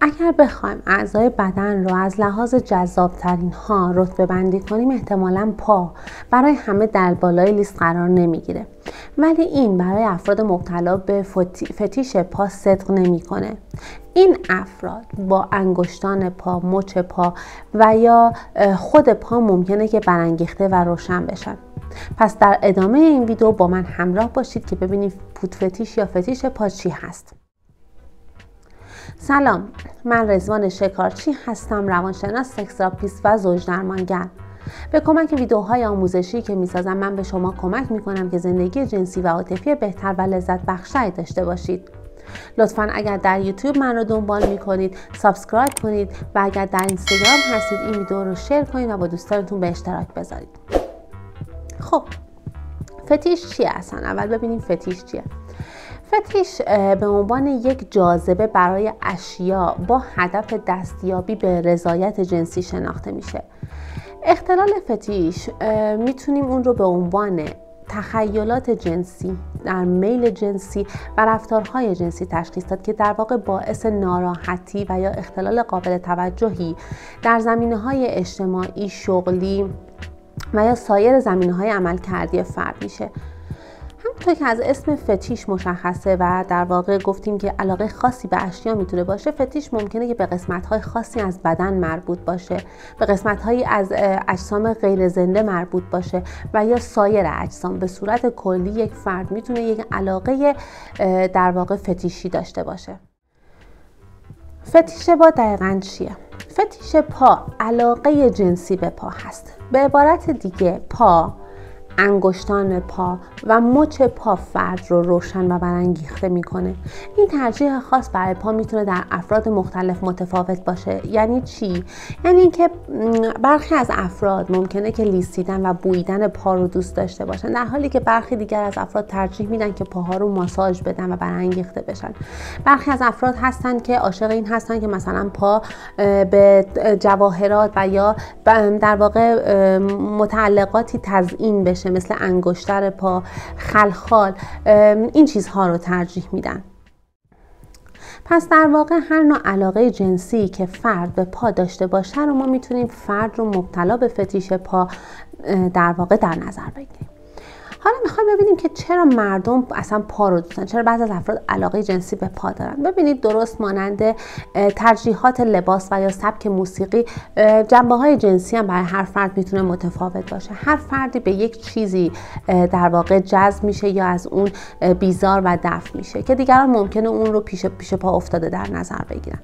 اگر بخوایم اعضای بدن رو از لحاظ جذابترین ها رتبه بندی کنیم احتمالا پا برای همه در بالای لیست قرار نمی‌گیره. ولی این برای افراد مبتلا به فتیش پا صدق نمی‌کنه. این افراد با انگشتان پا، مچ پا و یا خود پا ممکنه که برانگیخته و روشن بشن. پس در ادامه این ویدیو با من همراه باشید که ببینید پوت فتیش یا فتیش پا چی هست. سلام من رضوان شکارچی هستم روانشناس sex therapist و زوج درمانگر. به کمک ویدیوهای آموزشی که می‌سازم من به شما کمک می‌کنم که زندگی جنسی و عاطفی بهتر و لذت بخشی داشته باشید. لطفا اگر در یوتیوب من رو دنبال می‌کنید subscribe کنید و اگر در اینستاگرام هستید این ویدیو رو share کنید و با دوستانتون به اشتراک بذارید. خب فتیش چیه اصلا؟ اول ببینیم فتیش چیه. فتیش به عنوان یک جاذبه برای اشیا با هدف دستیابی به رضایت جنسی شناخته میشه. اختلال فتیش می‌تونیم اون رو به عنوان تخیلات جنسی در میل جنسی و رفتارهای جنسی تشخیص داد که در واقع باعث ناراحتی و یا اختلال قابل توجهی در زمینه های اجتماعی شغلی و یا سایر زمینه های عمل کردی فرد میشه. همونطور که از اسم فتیش مشخصه و در واقع گفتیم که علاقه خاصی به اشیا می‌تونه باشه فتیش ممکنه که به قسمت های خاصی از بدن مربوط باشه به قسمت هایی از اجسام غیر زنده مربوط باشه و یا سایر اجسام. به صورت کلی یک فرد می‌تونه یک علاقه در واقع فتیشی داشته باشه. فتیش با دقیقا چیه؟ فتیش پا علاقه جنسی به پا هست. به عبارت دیگه پا انگشتان پا و مچ پا فرد رو روشن و برانگیخته می‌کنه. این ترجیح خاص برای پا می‌تونه در افراد مختلف متفاوت باشه. یعنی چی؟ یعنی اینکه برخی از افراد ممکنه که لیسیدن و بویدن پا رو دوست داشته باشن در حالی که برخی دیگر از افراد ترجیح میدن که پاها رو ماساژ بدن و برانگیخته بشن. برخی از افراد هستن که عاشق این هستن که مثلا پا به جواهرات و یا در واقع متعلقاتی تزیین بشه. مثل انگشتر پا خلخال این چیزها رو ترجیح میدن. پس در واقع هر نوع علاقه جنسی که فرد به پا داشته باشه رو ما می‌تونیم فرد رو مبتلا به فتیش پا در واقع در نظر بگیریم. حالا می‌خوایم ببینیم که چرا مردم اصلا پا رو دوستن چرا بعضی از افراد علاقه جنسی به پا دارن؟ ببینید درست مانند ترجیحات لباس و یا سبک موسیقی جنبه های جنسی هم برای هر فرد می‌تونه متفاوت باشه. هر فردی به یک چیزی در واقع جذب میشه یا از اون بیزار و دفع میشه که دیگران ممکنه اون رو پیش پیش پا افتاده در نظر بگیرن.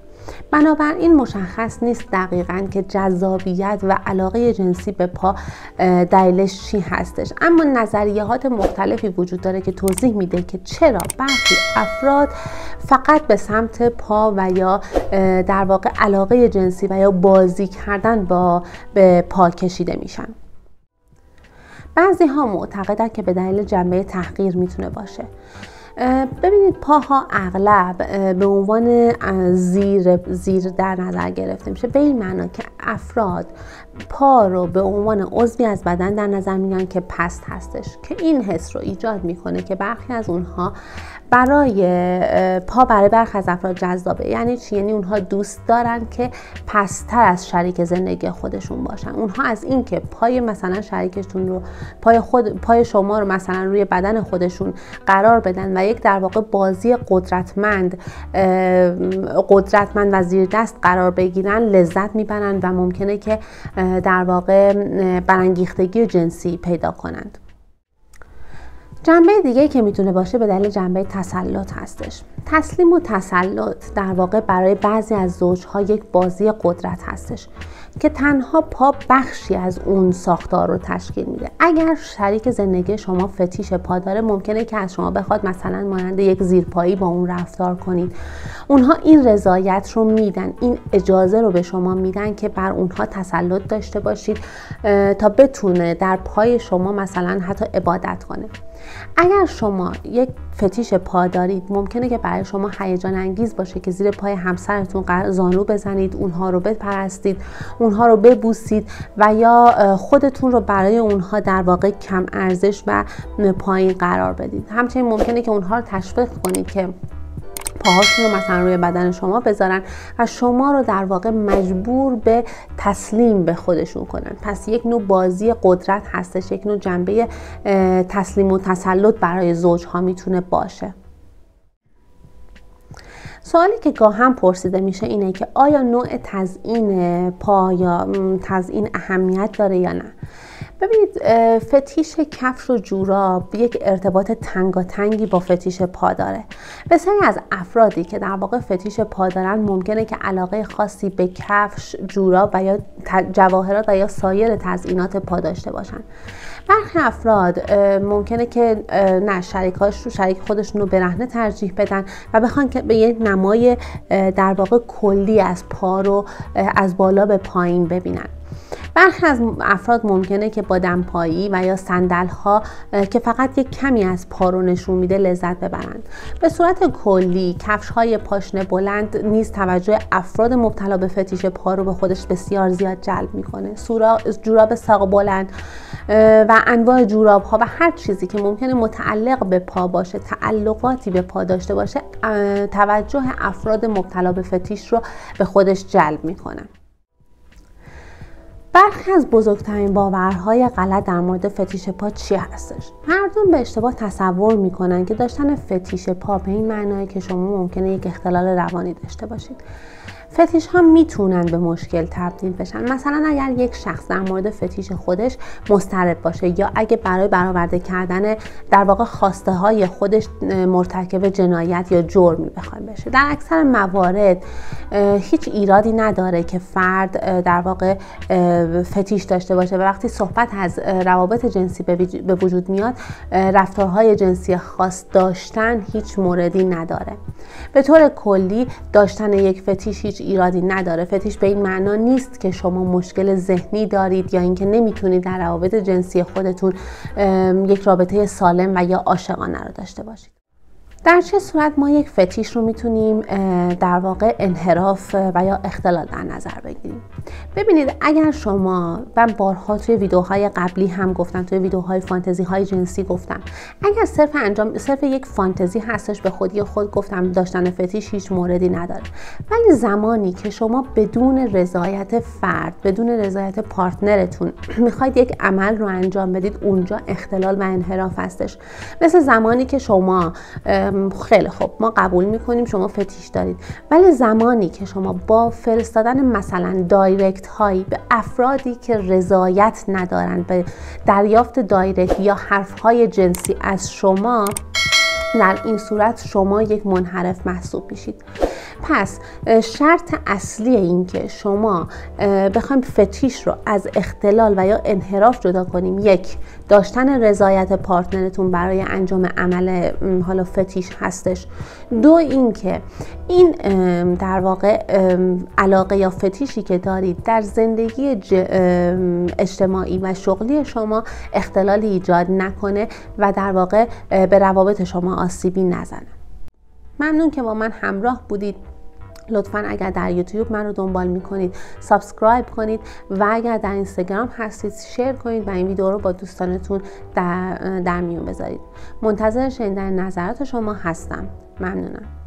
بنابراین مشخص نیست دقیقا که جذابیت و علاقه جنسی به پا دلیلش چی هستش. اما نظریات مختلفی وجود داره که توضیح میده که چرا برخی افراد فقط به سمت پا و یا در واقع علاقه جنسی و یا بازی کردن با به پا کشیده میشن. بعضی ها معتقدن که به دلیل جنبه تحقیر می‌تونه باشه. ببینید پاها اغلب به عنوان زیر, زیر در نظر گرفته میشه. به این معنا که افراد پا رو به عنوان عضوی از بدن در نظر میگن که پست هستش که این حس رو ایجاد می‌کنه که برخی از اونها برای پا برای برخی از افراد جذابه. یعنی چی؟ یعنی اونها دوست دارن که پستر از شریک زندگی خودشون باشن. اونها از اینکه پای مثلا شریکشون رو پای خود پای شما رو مثلا روی بدن خودشون قرار بدن و یک در واقع بازی قدرتمند قدرتمند و زیر دست قرار بگیرن لذت می‌برن و ممکنه که در واقع برانگیختگی جنسی پیدا کنند. جنبه دیگه که می‌تونه باشه به دلیل جنبه تسلط هستش. تسلیم و تسلط در واقع برای بعضی از زوجها یک بازی قدرت هستش. که تنها پا بخشی از اون ساختار رو تشکیل میده. اگر شریک زندگی شما فتیش پا داره ممکنه که از شما بخواد مثلا مانند یک زیرپایی با اون رفتار کنید. اونها این رضایت رو میدن این اجازه رو به شما میدن که بر اونها تسلط داشته باشید تا بتونه در پای شما مثلا حتی عبادت کنه. اگر شما یک فتیش پا دارید ممکنه که برای شما هیجان انگیز باشه که زیر پای همسرتون زانو بزنید اونها رو بپرستید. اونها رو ببوسید و یا خودتون رو برای اونها در واقع کم ارزش و پایین قرار بدید. همچنین ممکنه که اونها رو تشویق کنید که پاهاشون رو مثلا روی بدن شما بذارن و شما رو در واقع مجبور به تسلیم به خودشون کنن. پس یک نوع بازی قدرت هستش یک نوع جنبه تسلیم و تسلط برای زوج ها می‌تونه باشه. سوالی که گاه هم پرسیده میشه اینه که آیا نوع تزئین پا یا تزئین اهمیت داره یا نه؟ ببینید فتیش کفش و جوراب یک ارتباط تنگاتنگی با فتیش پا داره. بسیاری از افرادی که در واقع فتیش پا دارن ممکنه که علاقه خاصی به کفش جوراب و یا جواهرات و یا سایر تزئینات پا داشته باشن. برخی افراد ممکنه که نه شریکاش رو شریک خودشون رو برهنه ترجیح بدن و بخوان که به یک نمای در واقع کلی از پا رو از بالا به پایین ببینن. برخی از افراد ممکنه که با دمپایی و یا سندل ها که فقط یک کمی از پا رو نشون میده لذت ببرند. به صورت کلی کفش های پاشنه بلند نیز توجه افراد مبتلا به فتیش پا رو به خودش بسیار زیاد جلب می‌کنه. جوراب ساق بلند و انواع جوراب ها و هر چیزی که ممکنه متعلق به پا باشه تعلقاتی به پا داشته باشه توجه افراد مبتلا به فتیش رو به خودش جلب می‌کنه. برخی از بزرگترین باورهای غلط در مورد فتیش پا چی هستش؟ مردم به اشتباه تصور می‌کنن که داشتن فتیش پا به این معنای که شما ممکنه یک اختلال روانی داشته باشید. فتیش ها می‌تونن به مشکل تبدیل بشن. مثلا اگر یک شخص در مورد فتیش خودش مضطرب باشه یا اگه برای برآورده کردن در واقع خواسته های خودش مرتکب جنایت یا جرمی بخواد بشه. در اکثر موارد هیچ ایرادی نداره که فرد در واقع فتیش داشته باشه. و وقتی صحبت از روابط جنسی به وجود میاد رفتارهای جنسی خاص داشتن هیچ موردی نداره. به طور کلی داشتن یک فتیش هیچ ایرادی نداره. فتیش به این معنا نیست که شما مشکل ذهنی دارید یا اینکه نمی‌تونید در روابط جنسی خودتون یک رابطه سالم و یا عاشقانه رو داشته باشید. در چه صورت ما یک فتیش رو می‌تونیم در واقع انحراف و یا اختلال در نظر بگیریم؟ ببینید اگر شما من بارها توی ویدیوهای قبلی هم گفتم توی ویدیوهای فانتزی های جنسی گفتم اگر صرف انجام صرف یک فانتزی هستش به خودی خود گفتم داشتن فتیش هیچ موردی نداره. ولی زمانی که شما بدون رضایت فرد بدون رضایت پارتنرتون می‌خواید یک عمل رو انجام بدید اونجا اختلال و انحراف هستش. مثل زمانی که شما خیلی خوب. ما قبول می‌کنیم شما فتیش دارید. ولی زمانی که شما با فرستادن مثلا دایرکت هایی به افرادی که رضایت ندارند به دریافت دایرکت یا حرف های جنسی از شما در این صورت شما یک منحرف محسوب میشید. پس شرط اصلی این که شما بخوایم فتیش رو از اختلال و یا انحراف جدا کنیم یک داشتن رضایت پارتنرتون برای انجام عمل حالا فتیش هستش. دو اینکه این در واقع علاقه یا فتیشی که دارید در زندگی اجتماعی و شغلی شما اختلالی ایجاد نکنه و در واقع به روابط شما آسیبی نزنه. ممنون که با من همراه بودید. لطفا اگر در یوتیوب من رو دنبال می‌کنید subscribe کنید و اگر در اینستاگرام هستید share کنید و این ویدیو رو با دوستانتون در, در میون بذارید. منتظر شنیدن نظرات شما هستم. ممنونم.